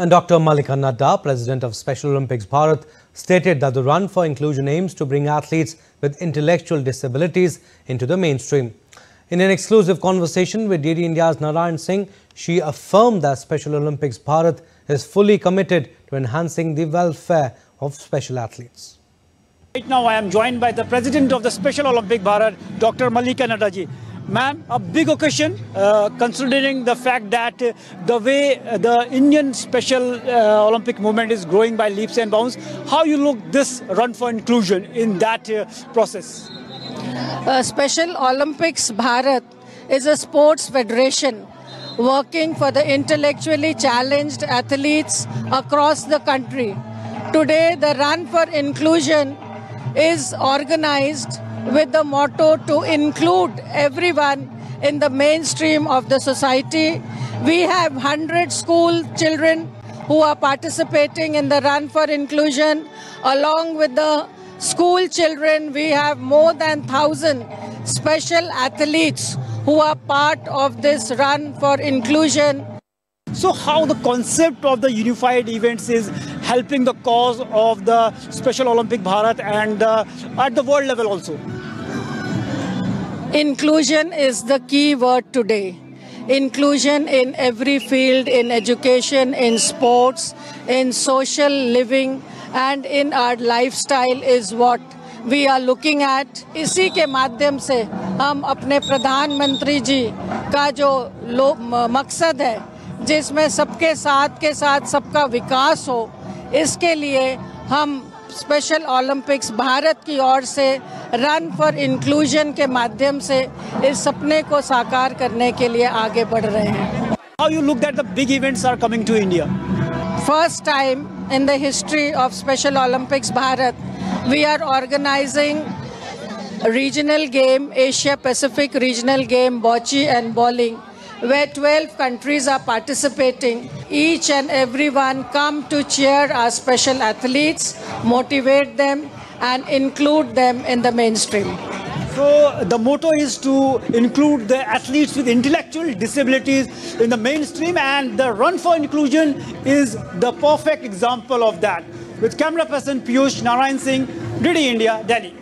And Dr. Mallika Nadda, President of Special Olympics Bharat, stated that the Run for Inclusion aims to bring athletes with intellectual disabilities into the mainstream. In an exclusive conversation with DD India's Narayan Singh, she affirmed that Special Olympics Bharat is fully committed to enhancing the welfare of special athletes. Right now I am joined by the President of the Special Olympic Bharat, Dr. Mallika Nadda ji. Ma'am, a big occasion uh, considering the fact that uh, the way uh, the Indian Special uh, Olympic movement is growing by leaps and bounds, how you look this run for inclusion in that uh, process? Special Olympics Bharat is a sports federation working for the intellectually challenged athletes across the country. Today, the Run for Inclusion is organized with the motto to include everyone in the mainstream of the society. We have 100 school children who are participating in the Run for Inclusion. Along with the school children, we have more than 1,000 special athletes who are part of this Run for Inclusion. So how the concept of the unified events is helping the cause of the Special Olympic Bharat and uh, at the world level also? Inclusion is the key word today. Inclusion in every field, in education, in sports, in social living, and in our lifestyle is what we are looking at. इसी के माध्यम से हम अपने प्रधानमंत्री जी का जो लो मकसद है जिसमें सबके साथ के साथ सबका विकास हो इसके लिए हम स्पेशल ओलंपिक्स भारत की ओर से रन फॉर इंक्लूजन के माध्यम से इस सपने को साकार करने के लिए आगे बढ़ रहे हैं How you look that the big events are coming to India? First time in the history of Special Olympics Bharat, we are organizing regional game, Asia Pacific regional game, bocce and bowling, where 12 countries are participating. Each and everyone come to cheer our special athletes, motivate them, and include them in the mainstream. So the motto is to include the athletes with intellectual disabilities in the mainstream and the run for inclusion is the perfect example of that. With camera person Piyush Narayan Singh, DD India, Delhi.